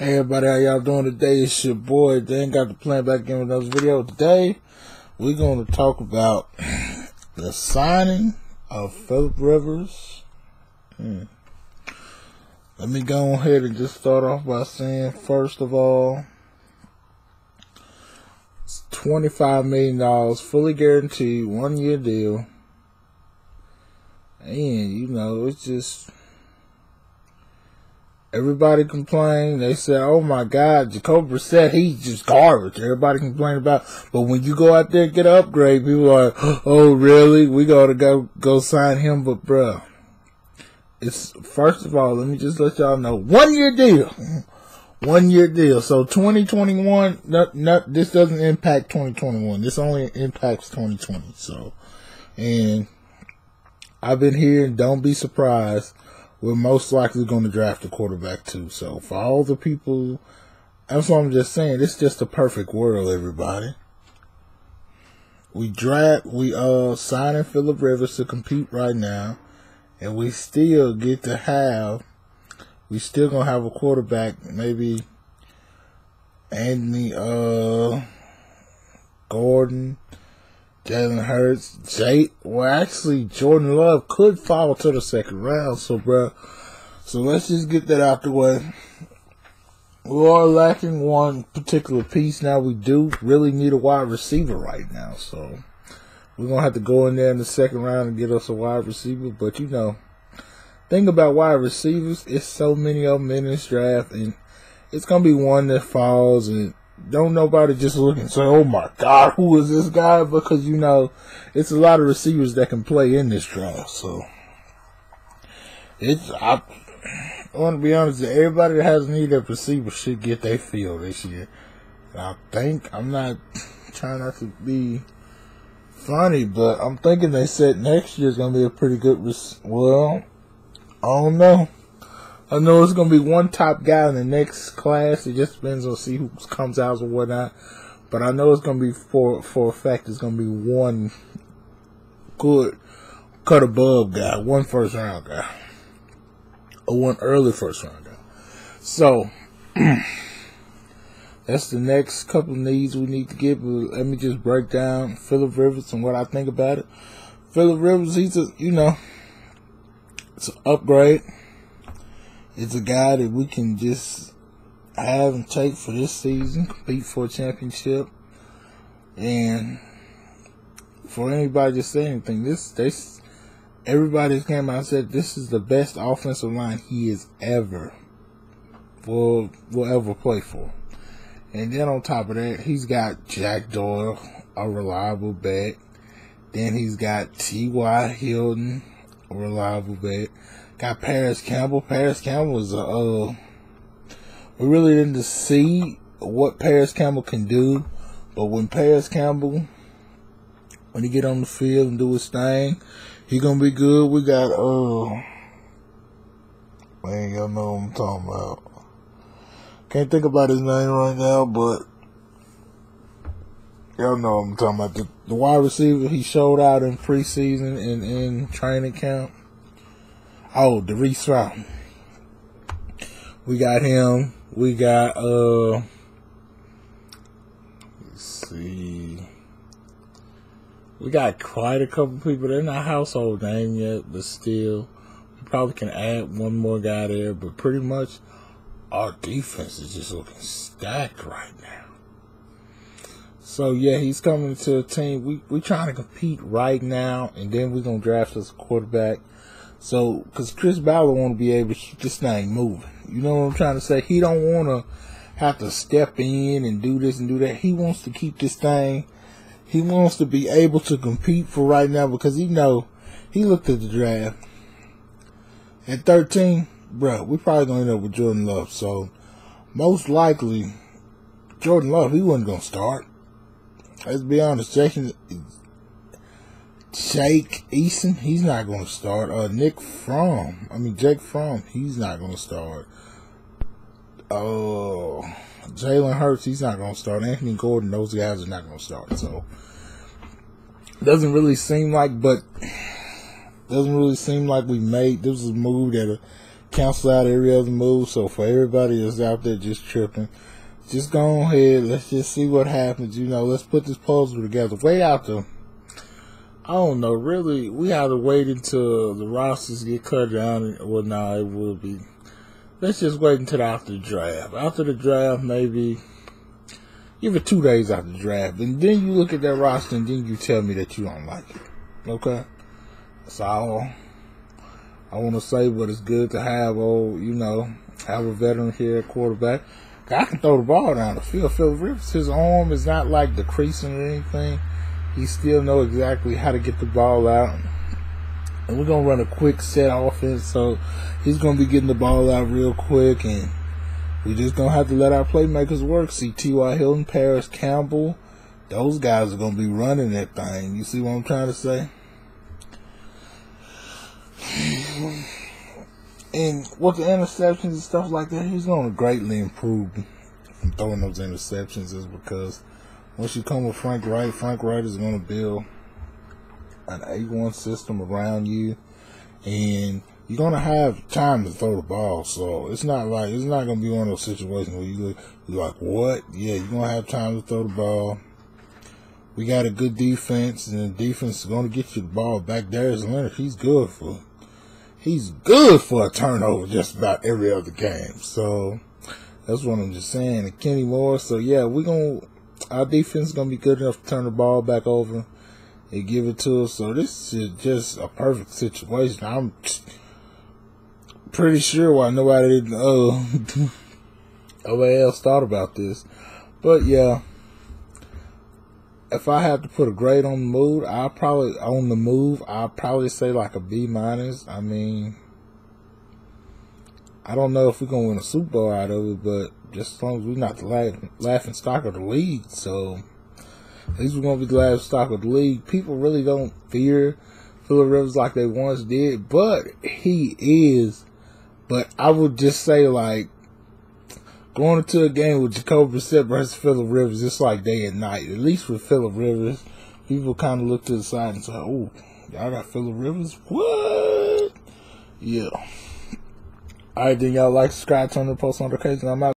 Hey everybody, how y'all doing today? It's your boy Dan. Got the plan back in with another video. Today, we're going to talk about the signing of Philip Rivers. Hmm. Let me go ahead and just start off by saying, first of all, it's $25 million, fully guaranteed, one year deal. And, you know, it's just Everybody complained. They said, "Oh my God, Jacoby Brissett, he's just garbage." Everybody complained about. But when you go out there and get an upgrade, people are, "Oh really? We gotta go go sign him." But bruh, it's first of all, let me just let y'all know, one year deal, one year deal. So 2021, not, not this doesn't impact 2021. This only impacts 2020. So, and I've been here, and don't be surprised we're most likely going to draft a quarterback too. So for all the people, that's what I'm just saying. It's just a perfect world, everybody. We draft, we uh signing Philip Rivers to compete right now, and we still get to have, we still gonna have a quarterback, maybe Anthony uh Gordon, Jalen Hurts, Jay, well, actually, Jordan Love could fall to the second round. So, bro, so let's just get that out the way. We are lacking one particular piece now. We do really need a wide receiver right now. So, we're to have to go in there in the second round and get us a wide receiver. But, you know, thing about wide receivers, it's so many of them in this draft. And it's to be one that falls and don't nobody just look and say, "Oh my God, who is this guy?" Because you know, it's a lot of receivers that can play in this draft. So it's I, I want to be honest. Everybody that has need of receiver should get their field this year. And I think I'm not trying not to be funny, but I'm thinking they said next year is gonna be a pretty good. Well, I don't know. I know it's gonna be one top guy in the next class. It just depends on see who comes out or whatnot. But I know it's gonna be for for a fact. It's gonna be one good cut above guy, one first round guy, or one early first round guy. So that's the next couple needs we need to get. But let me just break down Philip Rivers and what I think about it. Philip Rivers, he's a you know, it's an upgrade it's a guy that we can just have and take for this season, compete for a championship, and for anybody to say anything, this this everybody's came out and said this is the best offensive line he has ever will will ever play for. And then on top of that, he's got Jack Doyle, a reliable bet. Then he's got T.Y. Hilton, a reliable bet. Got Parris Campbell. Parris Campbell was a. Uh, we really didn't see what Parris Campbell can do, but when Parris Campbell, when he get on the field and do his thing, he gonna be good. We got uh, man, y'all know what I'm talking about. Can't think about his name right now, but y'all know what I'm talking about. The, the wide receiver he showed out in preseason and in training camp. Oh, the Route. We got him. We got uh let's see. We got quite a couple people. They're not household name yet, but still we probably can add one more guy there, but pretty much our defense is just looking stacked right now. So yeah, he's coming to a team. We we trying to compete right now, and then we're gonna draft us a quarterback. So, because Chris Ballard want to be able to keep this thing moving. You know what I'm trying to say? He don't want to have to step in and do this and do that. He wants to keep this thing. He wants to be able to compete for right now because he know he looked at the draft. At 13, bro, we probably gonna end up with Jordan Love. So, most likely, Jordan Love, he wasn't gonna start. Let's be honest, Jason Jake Eason, he's not going to start. Uh, Nick Fromm, I mean Jake Fromm, he's not going to start. Oh, uh, Jalen Hurts, he's not going to start. Anthony Gordon, those guys are not going to start. So doesn't really seem like, but doesn't really seem like we made this is a move that cancel out every other move. So for everybody that's out there just tripping, just go ahead. Let's just see what happens. You know, let's put this puzzle together. Way out there. I don't know. Really, we have to wait until the rosters get cut down. Well, no, it will be. Let's just wait until after the draft. After the draft, maybe give it two days after the draft, and then you look at that roster, and then you tell me that you don't like it. Okay, that's all I want to say. But it's good to have, oh, you know, have a veteran here at quarterback. I can throw the ball down the field. Phil Rivers, his arm is not like decreasing or anything. He still know exactly how to get the ball out. And we're gonna run a quick set offense, so he's gonna be getting the ball out real quick, and we just gonna have to let our playmakers work. See T.Y. Hilton, Parris Campbell, those guys are gonna be running that thing. You see what I'm trying to say? And with the interceptions and stuff like that, he's going to greatly improve from throwing those interceptions is because once you come with Frank Reich, Frank Reich is going to build an A1 system around you and you're going to have time to throw the ball. So it's not like, it's not going to be one of those situations where you look, you're like, what? Yeah, you're going to have time to throw the ball. We got a good defense and the defense is going to get you the ball back. Darius Leonard, he's good for he's good for a turnover just about every other game. So that's what I'm just saying. And Kenny Moore. So yeah, we're gonna our defense gonna be good enough to turn the ball back over and give it to us. So this is just a perfect situation. I'm pretty sure why nobody uh nobody else thought about this. But yeah if I had to put a grade on the move, I probably on the move, I'd probably say like a B minus. I mean, I don't know if we're gonna win a Super Bowl out of it, but just as long as we're not the laughing, stock of the league, so at least we're gonna be the laughing stock of the league. People really don't fear Philip Rivers like they once did, but he is. But I would just say like going into a game with Jacoby Brissett versus Philip Rivers, it's like day and night. At least with Philip Rivers, people kind of look to the side and say, "Oh, y'all got Philip Rivers? What?" Yeah. All right, then y'all like, subscribe, turn the post notifications. I'm out.